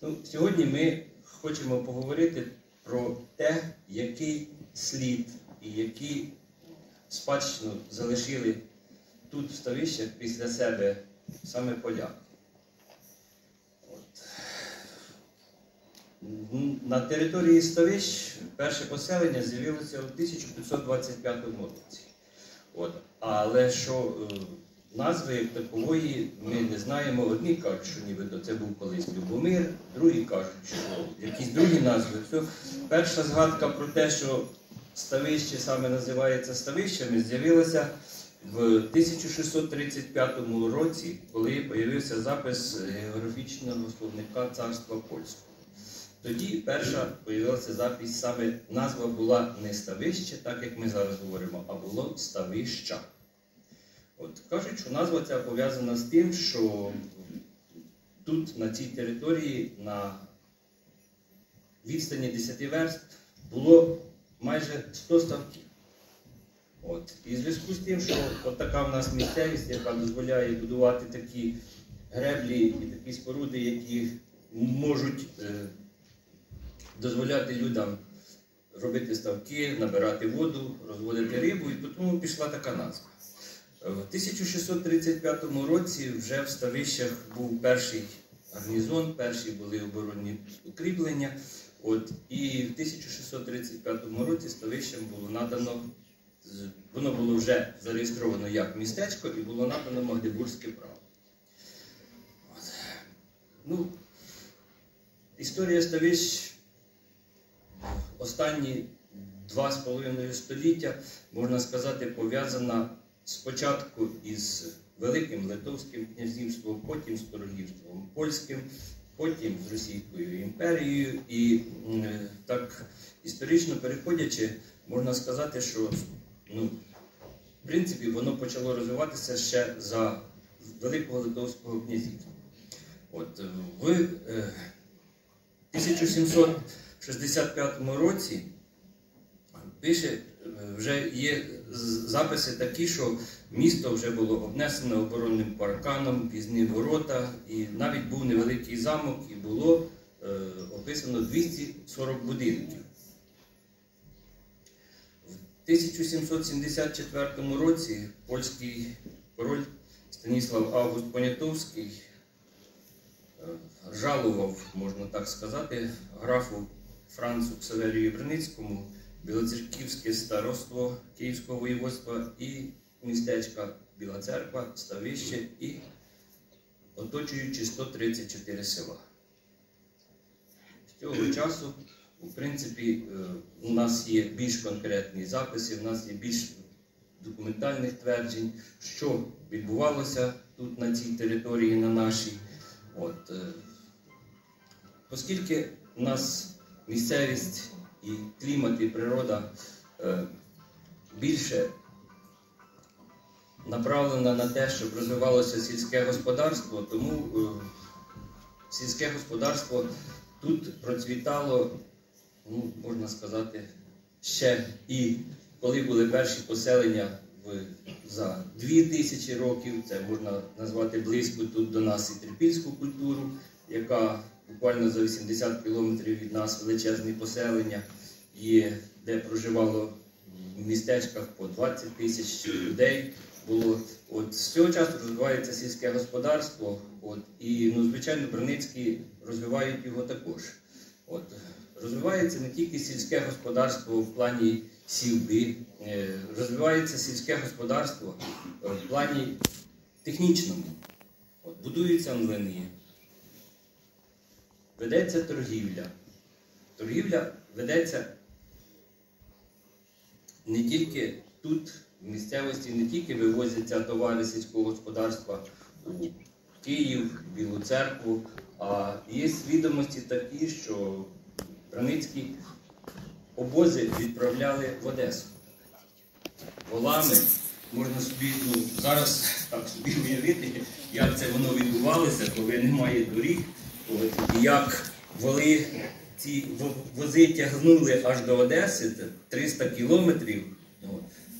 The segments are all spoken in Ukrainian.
Ну, сьогодні ми хочемо поговорити про те, який слід і які спадщину залишили тут в ставищах після себе саме поляки. От. На території Ставищ перше поселення з'явилося у 1525 році. От. Але що е, назви як такової ми не знаємо. Одні кажуть, що нібито це був колись Любомир, другі кажуть, що якісь другі назви. Все. Перша згадка про те, що ставище саме називається ставищами, з'явилася в 1635 році, коли з'явився запис географічного словника царства польського. Тоді перша з'явилася запись, саме назва була не ставище, так як ми зараз говоримо, а було ставища. От кажуть, що назва ця пов'язана з тим, що тут, на цій території, на відстані 10 верст, було майже 100 ставків. От. І в зв'язку з тим, що от така в нас місцевість, яка дозволяє будувати такі греблі і такі споруди, які можуть е, дозволяти людям робити ставки, набирати воду, розводити рибу, і тому пішла така назва. В 1635 році вже в Ставищах був перший гарнізон, перші були оборонні укріплення. От, і в 1635 році Ставищам було надано, воно було вже зареєстровано як містечко і було надано Магдебурзьке право. От. Ну, історія Ставищ останні два з половиною століття, можна сказати, пов'язана спочатку із Великим Литовським князівством, потім з королівством польським, потім з Російською імперією. І е, так історично переходячи, можна сказати, що ну, в принципі воно почало розвиватися ще за Великого Литовського князівства. От, е, в е, 1765 році пише, е, вже є записи такі, що місто вже було обнесено оборонним парканом, пізні ворота, і навіть був невеликий замок, і було е, описано 240 будинків. В 1774 році польський король Станіслав Август Понятовський е, жалував, можна так сказати, графу Францу Ксаверію Верницькому Білоцерківське староство Київського воєводства і містечка Біла Церква, Ставище і оточуючи 134 села. З цього часу, в принципі, е, у нас є більш конкретні записи, у нас є більш документальних тверджень, що відбувалося тут на цій території, на нашій. От, е, оскільки у нас місцевість і клімат, і природа е, більше направлена на те, щоб розвивалося сільське господарство, тому е, сільське господарство тут процвітало, ну, можна сказати, ще і коли були перші поселення за дві тисячі років, це можна назвати близько тут до нас і трипільську культуру, яка буквально за 80 кілометрів від нас величезні поселення є, де проживало в містечках по 20 тисяч людей. Було от з цього часу розвивається сільське господарство, от і ну, звичайно, Броницькі розвивають його також. От розвивається не тільки сільське господарство в плані сівби, е, розвивається сільське господарство е, в плані технічному. От, будуються млини, ведеться торгівля. Торгівля ведеться не тільки тут, в місцевості, не тільки вивозяться товари сільського господарства у Київ, Білу церкву, а є відомості такі, що Браницькі обози відправляли в Одесу. Волами можна собі ну, зараз так собі уявити, як це воно відбувалося, коли немає доріг, і як воли ці вози тягнули аж до Одеси, це 300 кілометрів.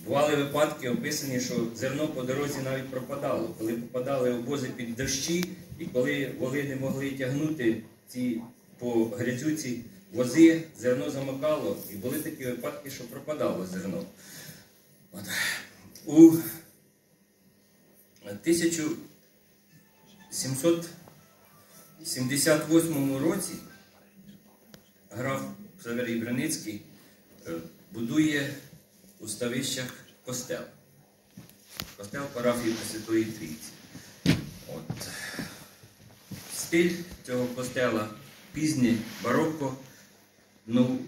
Бували випадки описані, що зерно по дорозі навіть пропадало. Коли попадали обози під дощі, і коли воли не могли тягнути ці по грязюці вози, зерно замокало, і були такі випадки, що пропадало зерно. От. У 1778 році граф Северій Браницький е, будує у ставищах костел. Костел парафії Пресвятої Трійці. От. Стиль цього костела пізнє барокко. Ну,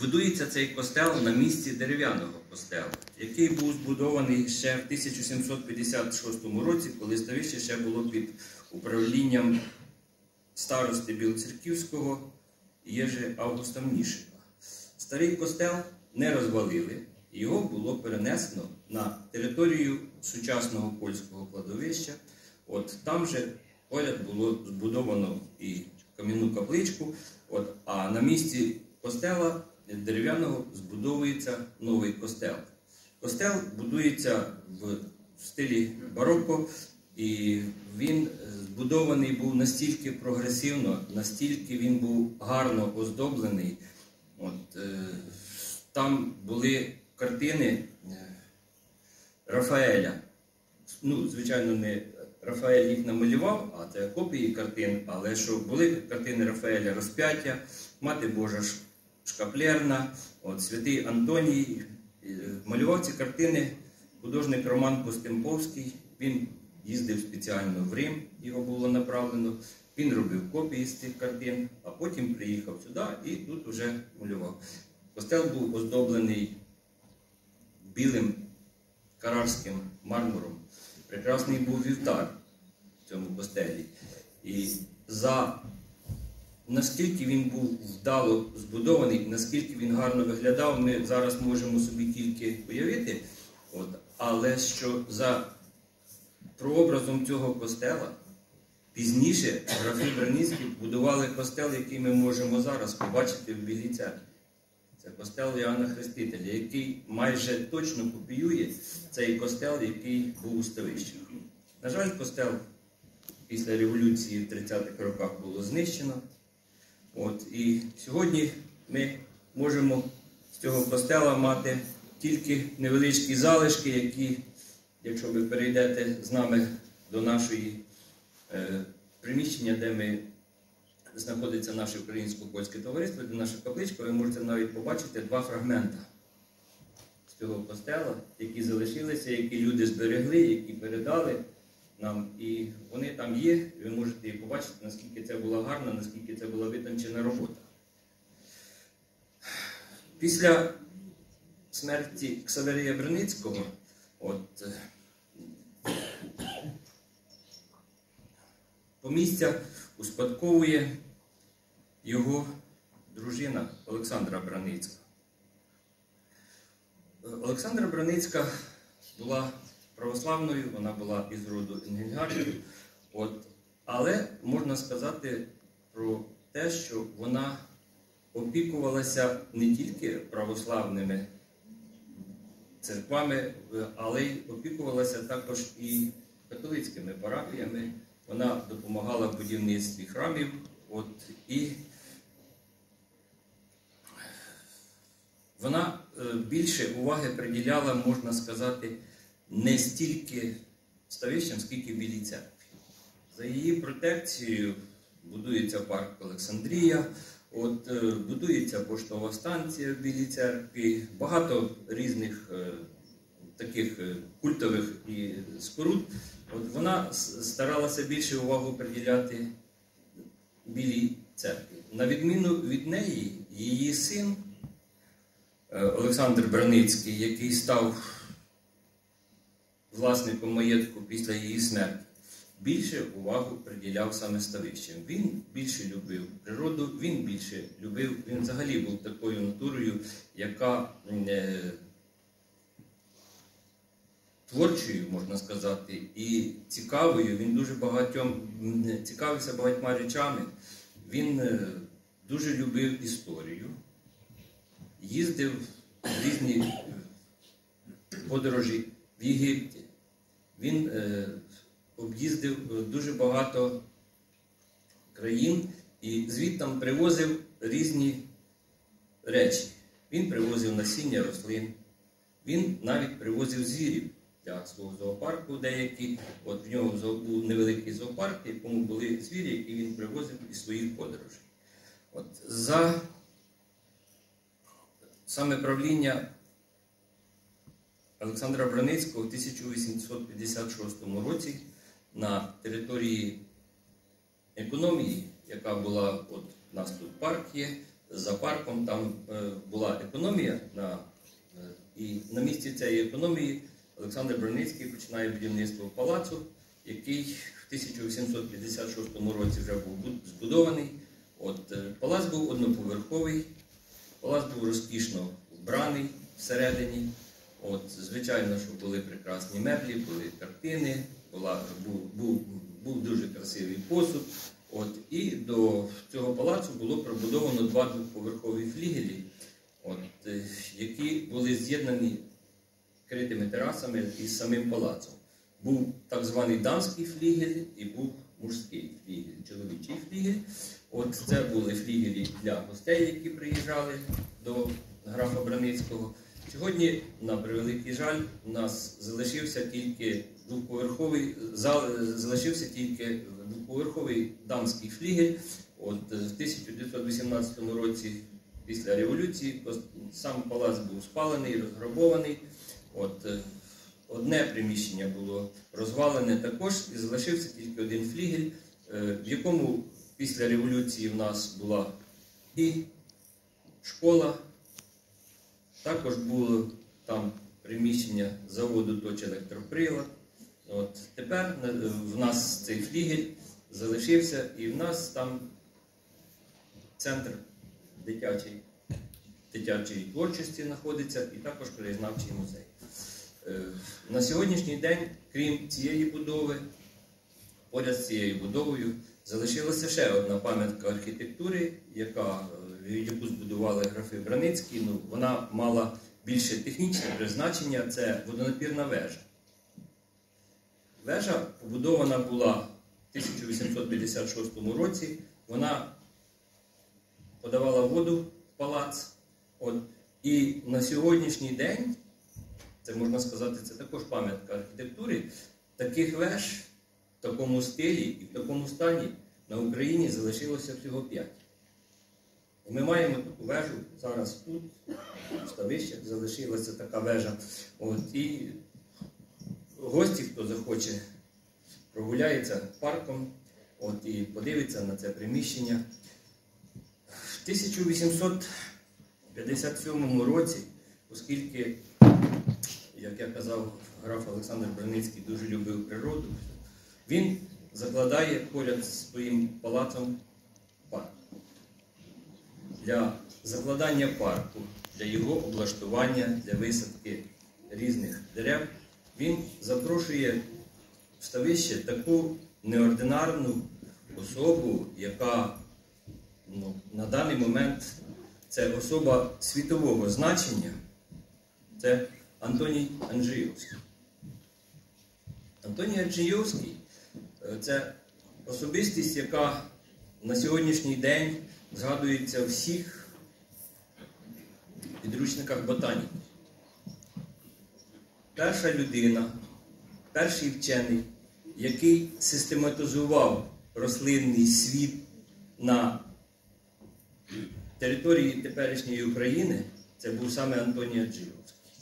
будується цей костел на місці дерев'яного костелу, який був збудований ще в 1756 році, коли ставище ще було під управлінням старости Білоцерківського Єжи Августа Мнішика. Старий костел не розвалили, його було перенесено на територію сучасного польського кладовища. От там же поряд було збудовано і кам'яну капличку, от, а на місці костела дерев'яного збудовується новий костел. Костел будується в стилі барокко, і він збудований був настільки прогресивно, настільки він був гарно оздоблений. От, е, там були картини е, Рафаеля. Ну, звичайно, не Рафаель їх намалював, а це копії картин, але що були картини Рафаеля розп'яття, Мати Божа Шкаплерна, от, Святий Антоній. Е, Малював ці картини художник Роман Костемповський. Він їздив спеціально в Рим, його було направлено. Він робив копії з цих картин, а потім приїхав сюди і тут вже малював. Костел був оздоблений білим карарським мармуром. Прекрасний був вівтар в цьому костелі. І за наскільки він був вдало збудований, наскільки він гарно виглядав, ми зараз можемо собі тільки уявити. От. Але що за прообразом цього костела пізніше графи Браницькі будували костел, який ми можемо зараз побачити в Білій церкві. Це костел Іоанна Хрестителя, який майже точно копіює цей костел, який був у ставищах. На жаль, костел після революції в 30-х роках було знищено. От, І сьогодні ми можемо з цього костела мати тільки невеличкі залишки, які, якщо ви перейдете з нами до нашої е, приміщення, де ми знаходиться наше українсько-польське товариство, де наша капличка, ви можете навіть побачити два фрагмента з цього костела, які залишилися, які люди зберегли, які передали нам. І вони там є, і ви можете побачити, наскільки це була гарна, наскільки це була витончена робота. Після смерті Ксаверія Бреницького, от, помістя успадковує його дружина Олександра Браницька. Олександра Браницька була православною, вона була із роду Енгельгардів. От, але можна сказати про те, що вона опікувалася не тільки православними церквами, але й опікувалася також і католицькими парафіями. Вона допомагала в будівництві храмів. От, і вона е, більше уваги приділяла, можна сказати, не стільки ставищам, скільки білій церкві. За її протекцією будується парк Олександрія, от, е, будується поштова станція в Білій церкві, багато різних е, таких е, культових і споруд. От вона старалася більше увагу приділяти Білій церкві. На відміну від неї, її син Олександр Браницький, який став власником маєтку після її смерті, більше увагу приділяв саме ставищам. Він більше любив природу, він більше любив, він взагалі був такою натурою, яка е, творчою, можна сказати, і цікавою. Він дуже багатьом цікавився багатьма речами. Він е, дуже любив історію, їздив в різні подорожі в Єгипті. Він е, об'їздив дуже багато країн і звідтам привозив різні речі. Він привозив насіння рослин, він навіть привозив звірів для свого зоопарку деякі. От в нього був невеликий зоопарк, в якому були звірі, які він привозив із своїх подорожей. От за саме правління Олександра Браницького в 1856 році на території економії, яка була, от у нас тут парк є, за парком там е, була економія, на, е, і на місці цієї економії Олександр Браницький починає будівництво палацу, який в 1856 році вже був збудований. От, е, палац був одноповерховий, палац був розкішно вбраний всередині. От, звичайно, що були прекрасні меблі, були картини, була, був, був, був дуже красивий посуд. От, і до цього палацу було пробудовано два двоповерхові флігелі, от, е, які були з'єднані критими терасами із самим палацом. Був так званий дамський флігель і був мужський флігель, чоловічий флігель. От це були флігелі для гостей, які приїжджали до графа Браницького. Сьогодні, на превеликий жаль, у нас залишився тільки двоповерховий зал, залишився тільки двоповерховий дамський флігель. От е, в 1918 році, після революції, сам палац був спалений, розграбований. От е, одне приміщення було розвалене також, і залишився тільки один флігель, е, в якому після революції в нас була і школа. Також було там приміщення заводу «Точ електроприлад». От тепер е, в нас цей флігель залишився, і в нас там центр дитячий, дитячої творчості знаходиться, і також краєзнавчий музей. Е, На сьогоднішній день, крім цієї будови, поряд з цією будовою залишилася ще одна пам'ятка архітектури, яка, е, яку збудували графи Браницькі. Ну, вона мала більше технічне призначення це водонапірна вежа. Вежа побудована була в 1856 році. Вона подавала воду в палац. От, і на сьогоднішній день, це можна сказати, це також пам'ятка архітектури, таких веж в такому стилі і в такому стані на Україні залишилося всього 5. І ми маємо таку вежу зараз тут, в Ставищах залишилася така вежа. От, і гості, хто захоче, прогуляється парком от, і подивиться на це приміщення. В 1857 році, оскільки, як я казав, граф Олександр Браницький дуже любив природу, він закладає поряд з своїм палацом парк. Для закладання парку, для його облаштування, для висадки різних дерев, він запрошує в ставище таку неординарну особу, яка ну, на даний момент це особа світового значення, це Антоній Анджійовський. Антоній Анджійовський е, це особистість, яка на сьогоднішній день згадується в всіх підручниках ботаніки. Перша людина, перший вчений, який систематизував рослинний світ на території теперішньої України, це був саме Антоній Аджиловський.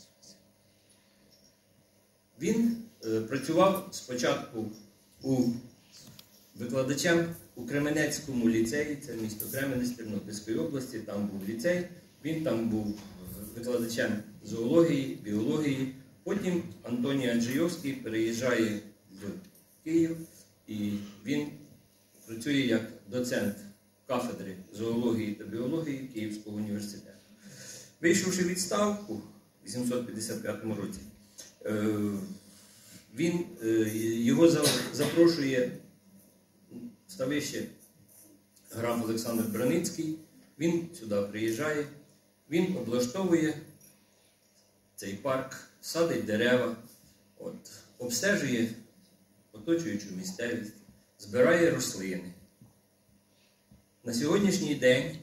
Він е, працював спочатку у викладачем у Кременецькому ліцеї, це місто Кременець Тернопільської області, там був ліцей, він там був викладачем зоології, біології. Потім Антоній Анджійовський переїжджає в Київ і він працює як доцент кафедри зоології та біології Київського університету. Вийшовши відставку в 855 році, е, він, е, його запрошує ставище граф Олександр Браницький. Він сюди приїжджає, він облаштовує цей парк, садить дерева, от, обстежує оточуючу місцевість, збирає рослини. На сьогоднішній день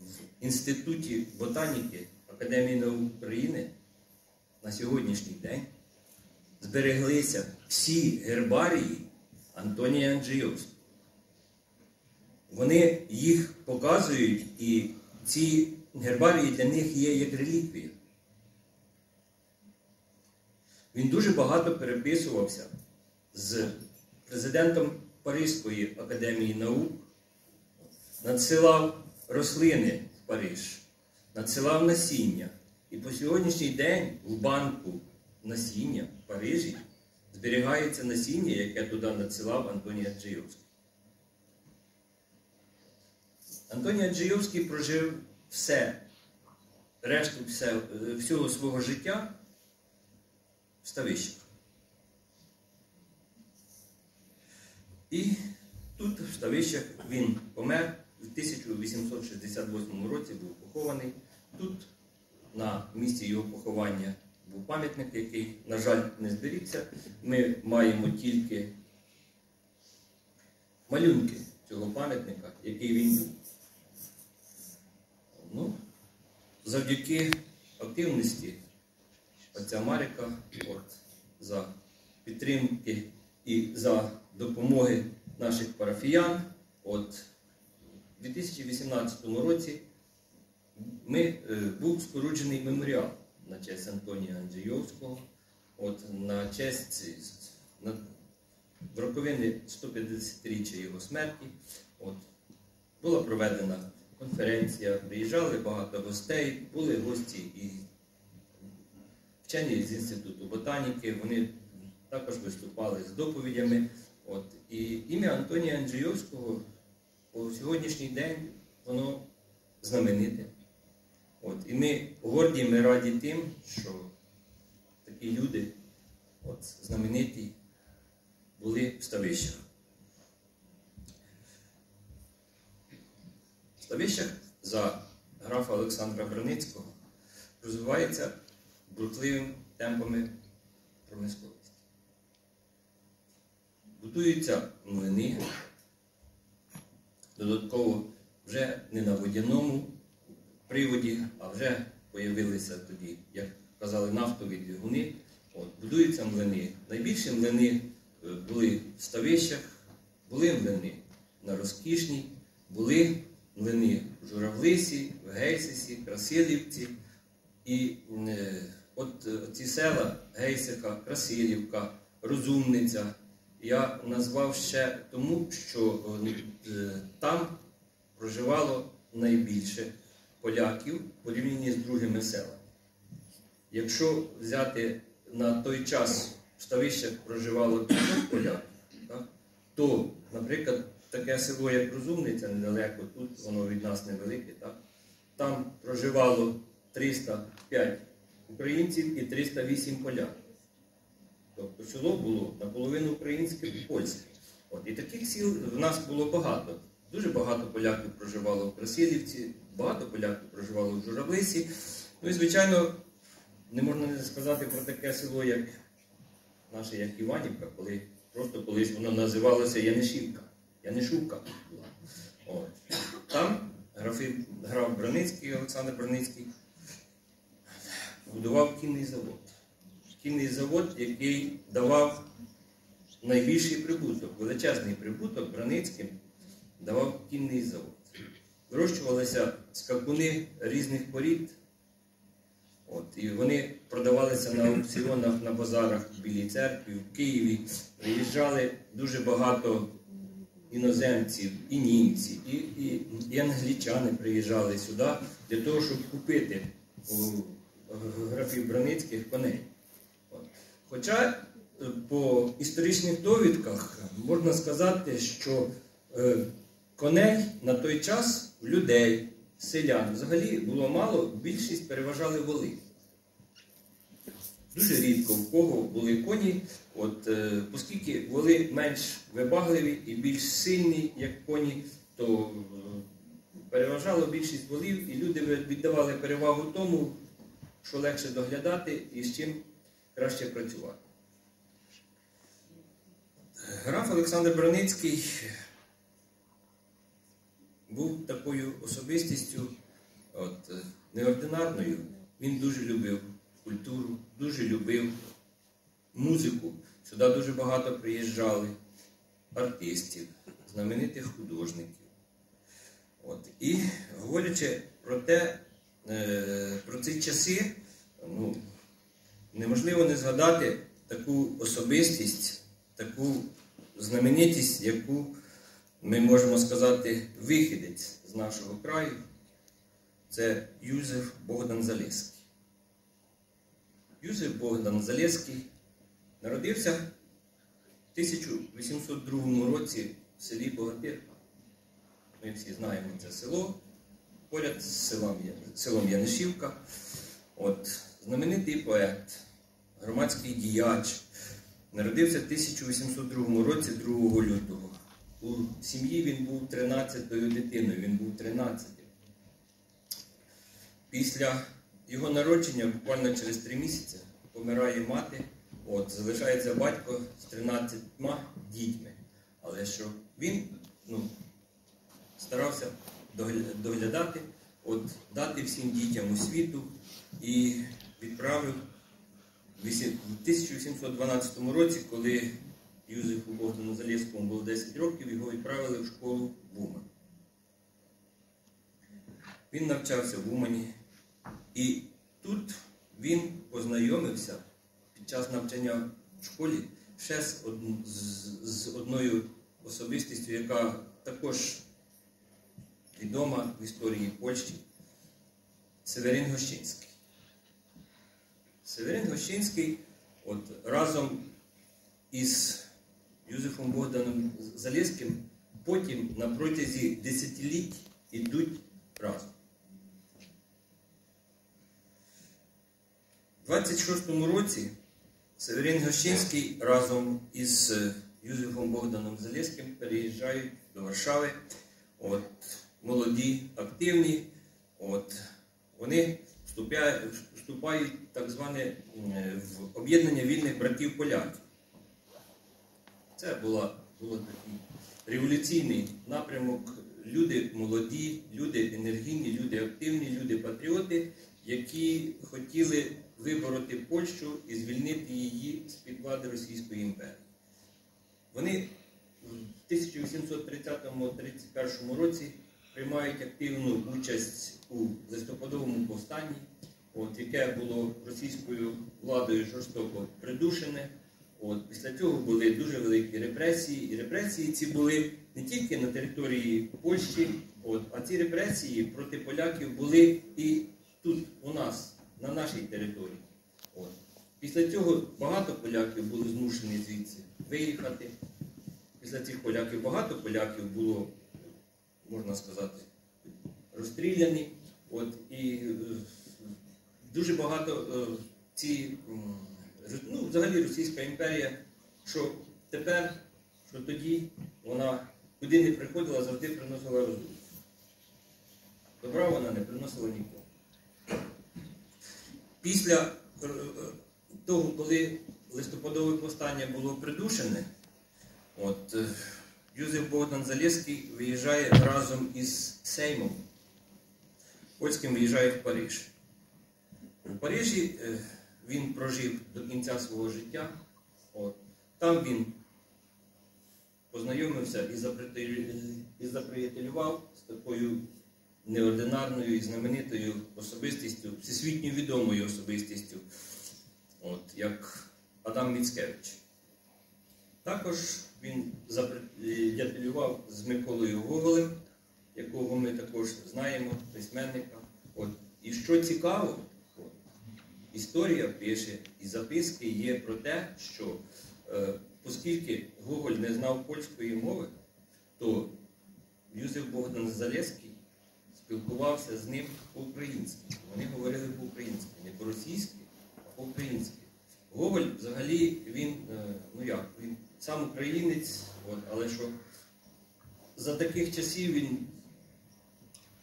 в Інституті ботаніки Академії наук України на сьогоднішній день збереглися всі гербарії Антонія Анджійовського. Вони їх показують, і ці гербарії для них є як реліквія. Він дуже багато переписувався з президентом Паризької академії наук, надсилав рослини в Париж, надсилав насіння. І по сьогоднішній день у банку насіння в Парижі зберігається насіння, яке туди надсилав Антоній Аджийовський. Антоній Аджийовський прожив все, решту все, всього свого життя в ставищах. І тут, в ставищах, він помер в 1868 році, був похований. Тут, на місці його поховання, був пам'ятник, який, на жаль, не зберігся. Ми маємо тільки малюнки цього пам'ятника, який він був. Ну, завдяки активності отця Марика от, за підтримки і за допомоги наших парафіян. От, у 2018 році ми, е, був споруджений меморіал на честь Антонія Анджійовського, от, на честь на, в роковини 150-річчя його смерті. От, була проведена конференція, приїжджали багато гостей, були гості і вчені з Інституту ботаніки, вони також виступали з доповідями. От, І ім'я Антонія Анджійовського по сьогоднішній день воно знамените. От, І ми горді, ми раді тим, що такі люди от, знамениті були в ставищах. В ставищах за графа Олександра Границького розвивається бурхливими темпами промисловості. Будуються млини, додатково вже не на водяному приводі, а вже появилися тоді, як казали, нафтові двигуни. От, Будуються млини. Найбільші млини е, були в ставищах, були млини на розкішній, були млини в Журавлисі, в Гейсисі, Красилівці. І е, от е, ці села Гейсика, Красилівка, Розумниця я назвав ще тому, що е, там проживало найбільше поляків в порівнянні з другими селами. Якщо взяти на той час в ставищах проживало 500 поляків, то, наприклад, таке село, як Розумниця, недалеко, тут воно від нас невелике, так, там проживало 305 українців і 308 поляків. Тобто село було наполовину українське і польське. От, І таких сіл в нас було багато. Дуже багато поляків проживало в Красилівці, багато поляків проживало в Журавлисі. Ну і, звичайно, не можна не сказати про таке село, як наше як Іванівка, коли просто колись воно називалося Янишівка. Янишівка була. Там графи, граф Браницький, Олександр Браницький будував кінний завод. Кінний завод, який давав найбільший прибуток, величезний прибуток Браницьким давав кінний завод. Вирощувалися скакуни різних порід. От, І вони продавалися на аукціонах, на базарах в Білій церкві, в Києві. Приїжджали дуже багато іноземців, і німці, і, і, і англічани приїжджали сюди для того, щоб купити графів Браницьких коней. Хоча е, по історичних довідках можна сказати, що е, коней на той час в людей, селян взагалі було мало, більшість переважали воли. Дуже рідко в кого були коні, от, е, оскільки воли менш вибагливі і більш сильні, як коні, то е, переважало більшість волів, і люди віддавали перевагу тому, що легше доглядати і з чим краще працювати. Граф Олександр Браницький був такою особистістю от, е, неординарною. Він дуже любив культуру, дуже любив музику. Сюди дуже багато приїжджали артистів, знаменитих художників. От. І говорячи про те, про ці часи, ну, неможливо не згадати таку особистість, таку знаменитість, яку ми можемо сказати вихідець з нашого краю. Це Юзеф Богдан Залєський. Юзеф Богдан Залєський народився в 1802 році в селі Богатирка. Ми всі знаємо це село, поряд з селом, селом Янишівка. От, знаменитий поет, громадський діяч. Народився в 1802 році 2 лютого. У сім'ї він був 13-ю дитиною, він був 13. Після його народження, буквально через три місяці, помирає мати, от, залишається батько з 13 дітьми. Але що він ну, старався доглядати, от, дати всім дітям освіту і відправив в 1812 році, коли Юзефу Богдану Залєвському було 10 років, його відправили в школу в Умань. Він навчався в Умані, і тут він познайомився під час навчання в школі ще з, од- з- з одною особистістю, яка також відома в історії Польщі Северин Гощинський. Северин Гощинський от, разом із Юзефом Богданом Залєським потім на протязі десятиліть ідуть разом. У 26-му році Северин Гощинський разом із Юзефом Богданом Залєським переїжджають до Варшави. От, молоді, активні. От, вони вступають, в так зване в об'єднання вільних братів поляків. Це була, було такий революційний напрямок. Люди молоді, люди енергійні, люди активні, люди патріоти, які хотіли вибороти Польщу і звільнити її з-під влади Російської імперії. Вони в 1830-31 році приймають активну участь у листопадовому повстанні, от, яке було російською владою жорстоко придушене. От, після цього були дуже великі репресії, і репресії ці були не тільки на території Польщі, от, а ці репресії проти поляків були і тут, у нас, на нашій території. От. Після цього багато поляків були змушені звідси виїхати. Після цих поляків багато поляків було, можна сказати, розстріляні. От, і е, дуже багато е, ці, ну, взагалі Російська імперія, що тепер, що тоді вона куди не приходила, завжди приносила розум. Добра вона не приносила нікого. Після е, того, коли листопадове повстання було придушене, от, Юзеф Богдан Залєський виїжджає разом із Сеймом. Польським виїжджає в Париж. У Парижі е, він прожив до кінця свого життя. Там він познайомився і заприятелював з такою неординарною і знаменитою особистістю, всесвітньо відомою особистістю, як Адам Міцкевич. Також він заприятелював з Миколою Гоголем, якого ми також знаємо, письменника. От. І що цікаво, от, історія пише і записки є про те, що е, оскільки Гоголь не знав польської мови, то Юзеф Богдан Залєський спілкувався з ним по-українськи. Вони говорили по-українськи, не по-російськи, а по-українськи. Гоголь взагалі він, е, ну як, він сам українець, от, але що за таких часів він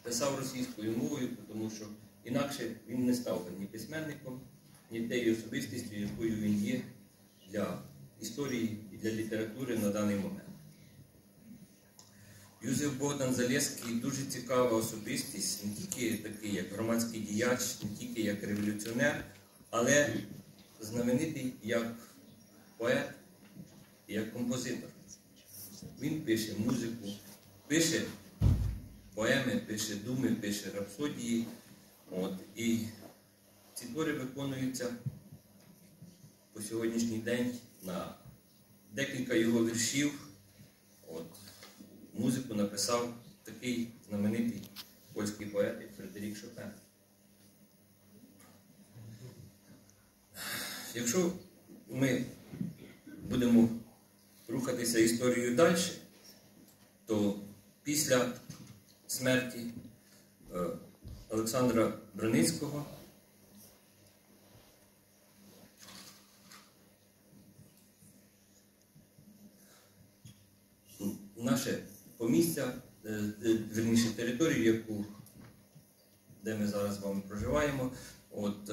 писав російською мовою, тому що інакше він не став би ні письменником, ні тією особистістю, якою він є для історії і для літератури на даний момент. Юзеф Богдан Залєзький дуже цікава особистість, не тільки такий як громадський діяч, не тільки як революціонер, але знаменитий як поет як композитор. Він пише музику, пише поеми, пише думи, пише рапсодії. От, і ці твори виконуються по сьогоднішній день на декілька його віршів. От, музику написав такий знаменитий польський поет, Фредерік Шопен. Якщо ми будемо рухатися історією далі, то після смерті е, Олександра Броницького наше помістя, е, е, верніше територію, яку, де ми зараз з вами проживаємо, от,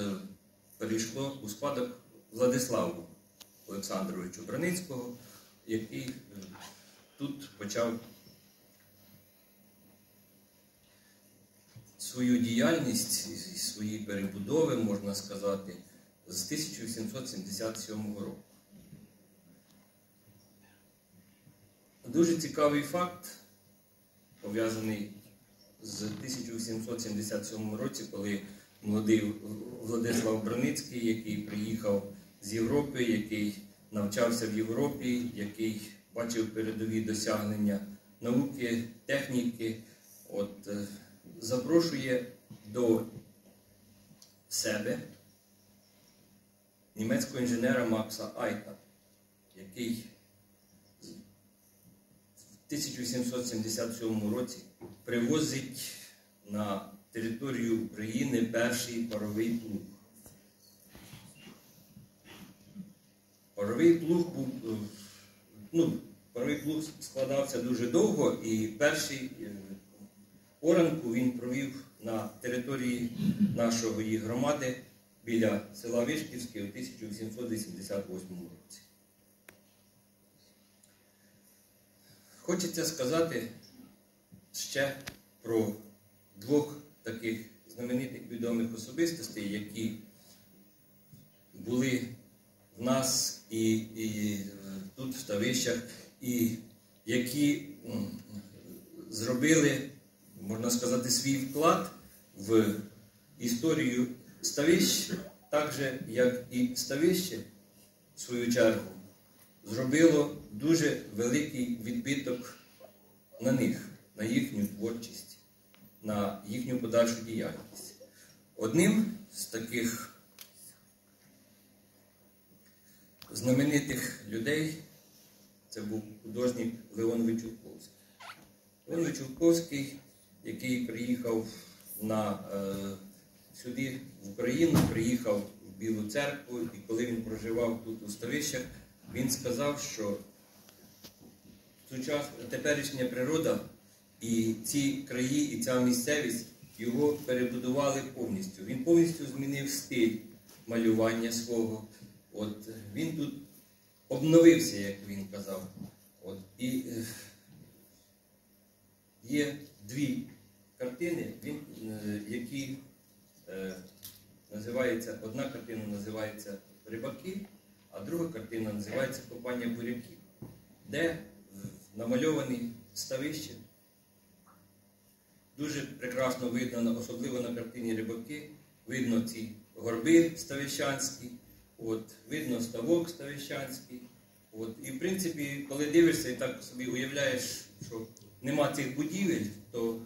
перейшло у спадок Владиславу Олександровичу Браницького, який тут почав свою діяльність свої перебудови, можна сказати, з 1777 року. Дуже цікавий факт, пов'язаний з 1777 році, коли молодий Владислав Браницький, який приїхав з Європи, який навчався в Європі, який бачив передові досягнення науки, техніки, от, е, запрошує до себе німецького інженера Макса Айта, який в 1777 році привозить на територію України перший паровий плуг. Паровий плуг був, е, ну, паровий плуг складався дуже довго, і перший е, оранку він провів на території нашої громади біля села Вишківське у 1888 році. Хочеться сказати ще про двох таких знаменитих відомих особистостей, які були в нас і, і тут, в Ставищах, і які зробили, можна сказати, свій вклад в історію Ставищ, так же, як і Ставище, в свою чергу, зробило дуже великий відбиток на них, на їхню творчість, на їхню подальшу діяльність. Одним з таких знаменитих людей це був художник Леон Вичулковський. Леон Вичулковський, який приїхав на, е, сюди, в Україну, приїхав в Білу церкву, і коли він проживав тут у Ставищах, він сказав, що теперішня природа і ці краї, і ця місцевість його перебудували повністю. Він повністю змінив стиль малювання свого. От Він тут обновився, як він казав. От, І е, є дві картини, він, е, які е, називаються, одна картина називається Рибаки, а друга картина називається Копання буряків, де намальовані ставища. Дуже прекрасно видно, особливо на картині Рибаки, видно ці горби ставищанські, от, видно ставок ставищанський. От, І в принципі, коли дивишся і так собі уявляєш, що нема цих будівель, то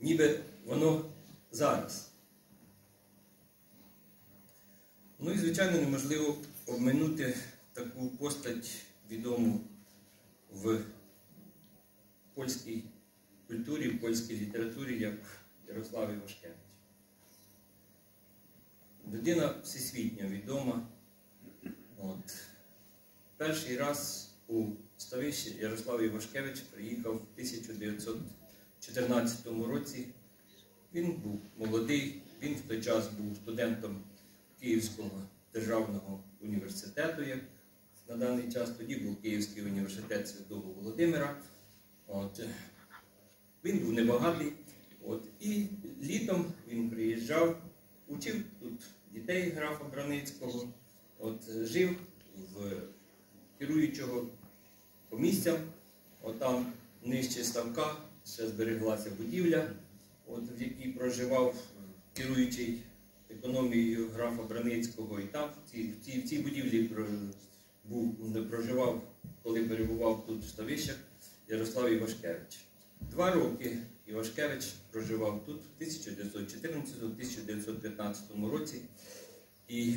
ніби воно зараз. Ну і, звичайно, неможливо обминути таку постать відому в польській культурі, в польській літературі, як Ярослав Івашкевич. Людина всесвітньо відома. От. Перший раз у ставищі Ярослав Івашкевич приїхав в 1914 році. Він був молодий, він в той час був студентом Київського державного університету, як на даний час тоді був Київський університет Святого Володимира. От. Він був небагатий. От, і літом він приїжджав, учив тут дітей графа Браницького, от, е, жив в керуючого помістям, от там нижче ставка ще збереглася будівля, от, в якій проживав керуючий економією графа Браницького. І там в цій, в цій, в цій будівлі був, проживав, коли перебував тут в ставищах, Ярослав Івашкевич. Два роки Івашкевич проживав тут в 1914-1915 році. І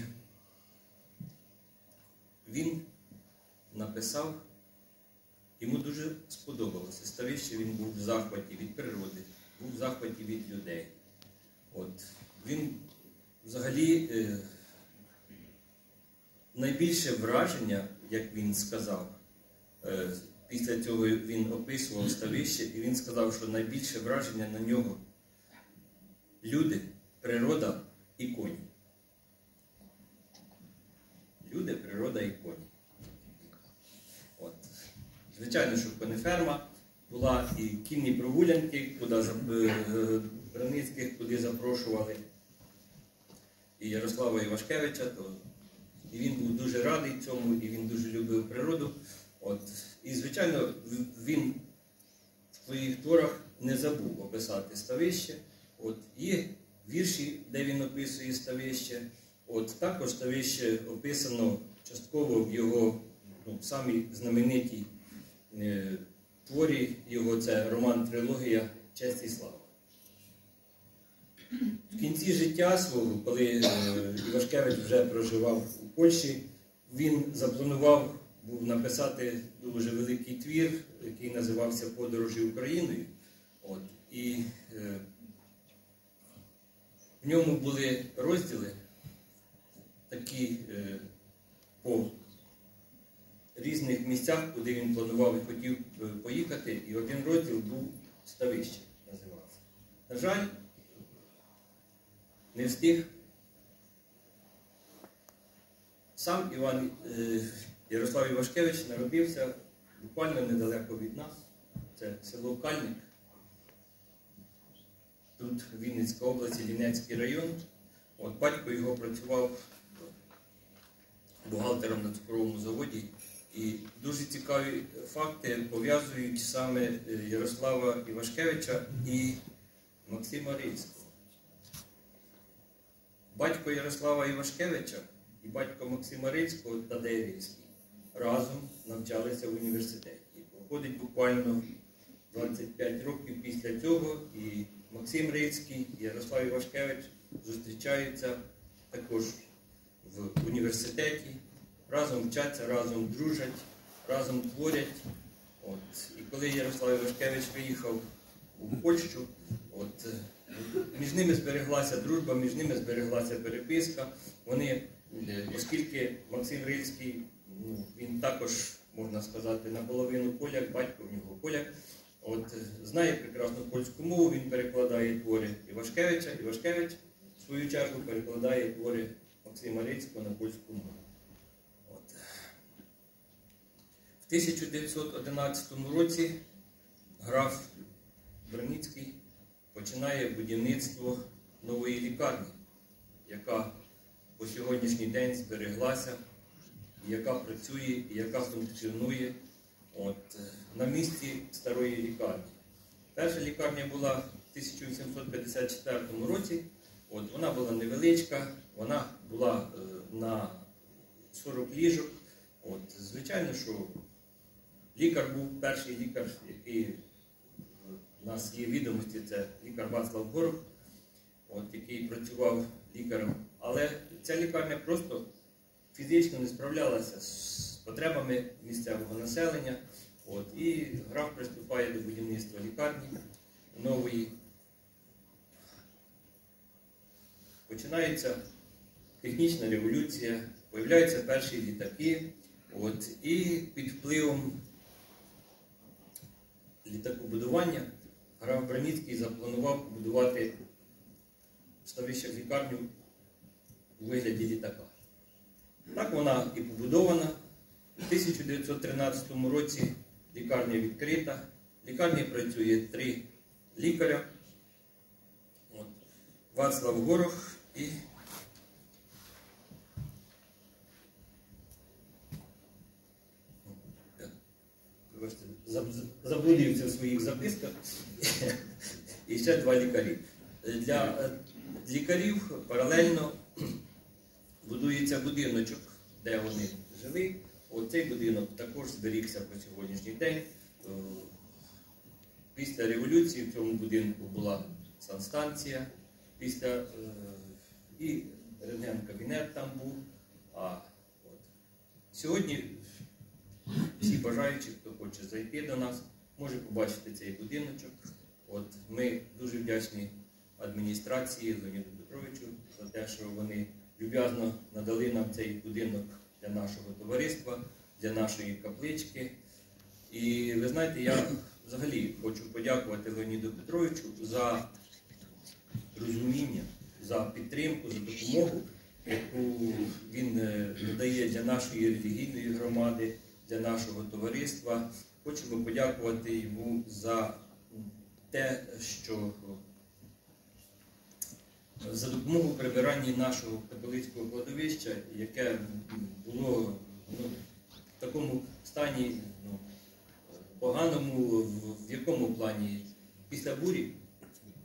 він написав, йому дуже сподобалося ставище, він був в захваті від природи, був в захваті від людей. От. Він взагалі е, найбільше враження, як він сказав, е, після цього він описував ставище, і він сказав, що найбільше враження на нього люди, природа і коні. Люди, природа і коні. От. Звичайно, що конеферма була і кінні прогулянки, куди е, Браницьких, куди запрошували і Ярослава Івашкевича, то і він був дуже радий цьому, і він дуже любив природу. От. І, звичайно, він в своїх творах не забув описати ставище. От. Є вірші, де він описує ставище. От. Також ставище описано частково в його ну, самій знаменитій е, творі його це роман-трилогія Честь і слава. В кінці життя свого, коли е, Івашкевич вже проживав у Польщі, він запланував написати дуже великий твір, який називався Подорожі Україною. От, і е, в ньому були розділи такі е, по різних місцях, куди він планував і хотів е, поїхати, і один розділ був ставище називався. На жаль, не встиг. Сам Іван е, Ярослав Івашкевич народився буквально недалеко від нас. Це село Кальник. Тут Вінницька область, Лінецький район. От батько його працював бухгалтером на цукровому заводі. І дуже цікаві факти пов'язують саме е, Ярослава Івашкевича і Максима Рильського. Батько Ярослава Івашкевича і батько Максима Рильського Тадей Рильський разом навчалися в університеті. Проходить буквально 25 років після цього, і Максим Рильський і Ярослав Івашкевич зустрічаються також в університеті, разом вчаться, разом дружать, разом творять. От. І коли Ярослав Івашкевич виїхав у Польщу, от, між ними збереглася дружба, між ними збереглася переписка. Вони, оскільки Максим Рильський, він також, можна сказати, наполовину поляк, батько в нього поляк, от, знає прекрасну польську мову, він перекладає твори Івашкевича, Івашкевич, в свою чергу, перекладає твори Максима Рильського на польську мову. От. В 1911 році граф Браницький починає будівництво нової лікарні, яка по сьогоднішній день збереглася, яка працює і яка функціонує от, е, на місці старої лікарні. Перша лікарня була в 1854 році. От, вона була невеличка, вона була е, на 40 ліжок. От, звичайно, що лікар був перший лікар, який у нас є відомості, це лікар Вацлав Горох, який працював лікарем. Але ця лікарня просто фізично не справлялася з потребами місцевого населення. От, і граф приступає до будівництва лікарні нової. Починається технічна революція, появляються перші літаки. От, і під впливом літакобудування граф Браніцький запланував побудувати ставище в лікарню у вигляді літака. Так вона і побудована. У 1913 році лікарня відкрита. В лікарні працює три лікаря. От. Вацлав Горох і заблудився в своїх записках. І ще два лікарі. Для е, лікарів паралельно будується будиночок, де вони жили. Оцей будинок також зберігся по сьогоднішній день. Е, Після революції в цьому будинку була санстанція, після е, і рентген-кабінет там був. А от, сьогодні всі бажаючі, хто хоче зайти до нас, може побачити цей будиночок. От ми дуже вдячні адміністрації Леоніду Петровичу за те, що вони люб'язно надали нам цей будинок для нашого товариства, для нашої каплички. І ви знаєте, я взагалі хочу подякувати Леоніду Петровичу за розуміння, за підтримку, за допомогу, яку він е, надає для нашої релігійної громади, для нашого товариства. Хочемо подякувати йому за те, що за допомогу в прибиранні нашого католицького кладовища, яке було ну, в такому стані ну, поганому, в, якому плані? Після бурі,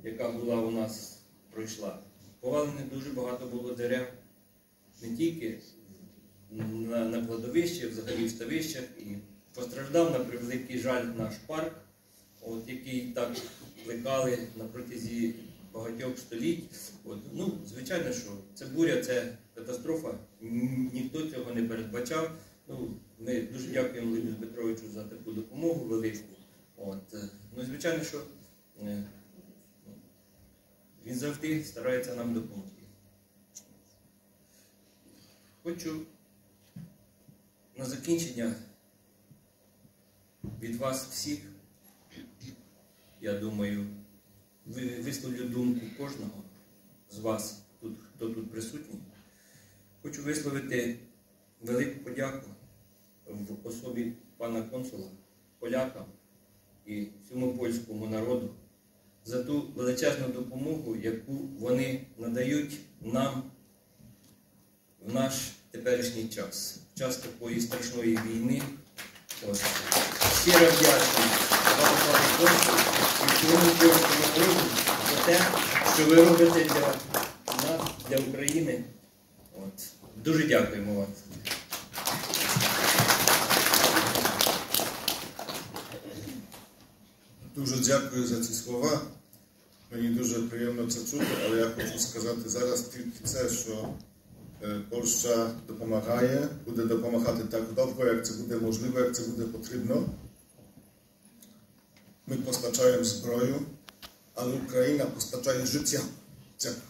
яка була у нас пройшла, повалено дуже багато було дерев, не тільки на, на кладовищі, взагалі в ставищах, і постраждав на превеликий жаль наш парк, от, який так плекали на протязі багатьох століть. От, ну, звичайно, що це буря, це катастрофа, ніхто цього не передбачав. Ну, ми дуже дякуємо Леоніду Петровичу за таку допомогу велику. От, е, ну, звичайно, що е, він завжди старається нам допомогти. Хочу на закінчення від вас всіх, я думаю, висловлю думку кожного з вас, хто тут присутній. Хочу висловити велику подяку в особі пана консула, полякам і всьому польському народу за ту величезну допомогу, яку вони надають нам в наш теперішній час, в час такої страшної війни. От. Щиро вдячний вам, пане консул, і всьому польському народу за те, що ви робите для нас, для України. От. Дуже дякуємо вам. Дуже дякую за ці слова. Мені дуже приємно це чути, але я хочу сказати зараз тільки це, що е, Польща допомагає, буде допомагати так довго, як це буде можливо, як це буде потрібно. Ми постачаємо зброю, але Україна постачає життя. Дякую.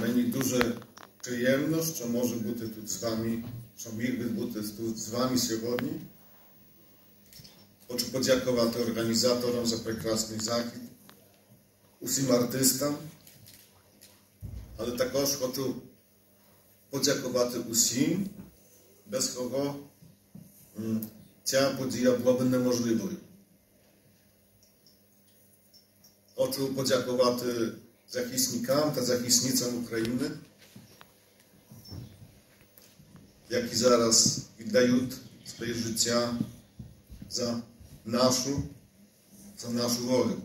Мені дуже приємно, що можу бути тут з вами, що міг би бути тут з вами сьогодні. Хочу подякувати організаторам за прекрасний захід, усім артистам, але також хочу подякувати усім, без кого ця подія була б неможливою. Хочу подякувати захисникам та захисницям України, які зараз віддають своє життя за нашу, за нашу волю.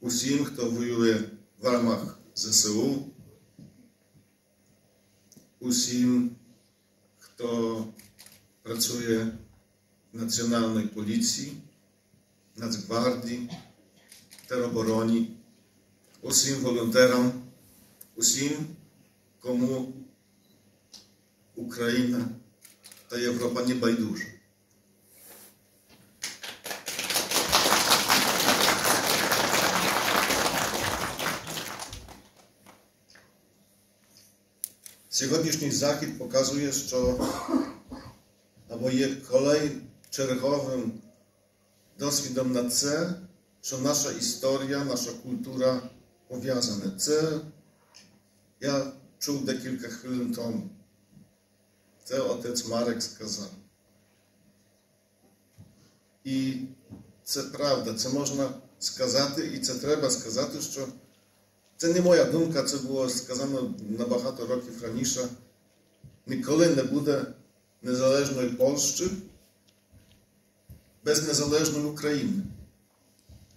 Усім, хто воює в армах ЗСУ, усім, хто працює в Національній поліції, Нацгвардії, теробороні, усім волонтерам, усім, кому Україна та Європа не байдужа. Сьогоднішній захід показує, що або є колей черговим досвідом на це, що наша історія, наша культура пов'язана. Це я чув декілька хвилин тому. Це отець Марек сказав. І це правда, це можна сказати, і це треба сказати, що це не моя думка, це було сказано набагато років раніше. Ніколи не буде незалежної Польщі без незалежної України.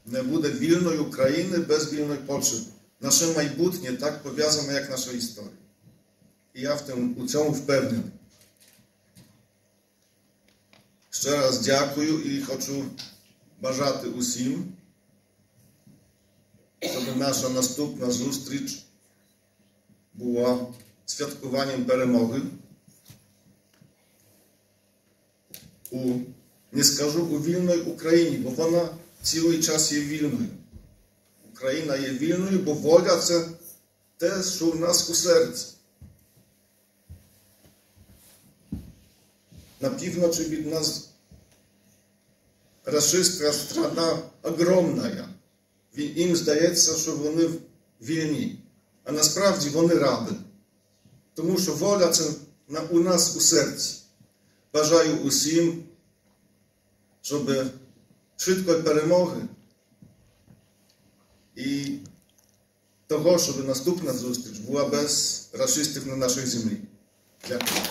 Не буде вільної України без вільної Польщі. Наше майбутнє так пов'язане, як наша історія. І я в тим, у цьому впевнений. Ще раз дякую і хочу бажати усім, щоб наша наступна зустріч була святкуванням перемоги. У, не скажу у вільної Україні, бо вона цілий час є вільною. Україна є вільною, бо воля це те, що в нас у серці. На півночі від нас расистська страна огромна. Їм здається, що вони вільні. А насправді вони раді. Тому що воля це у нас у серці. Бажаю усім, щоб швидкої перемоги і того, щоб наступна зустріч була без расистів на нашій землі. Дякую.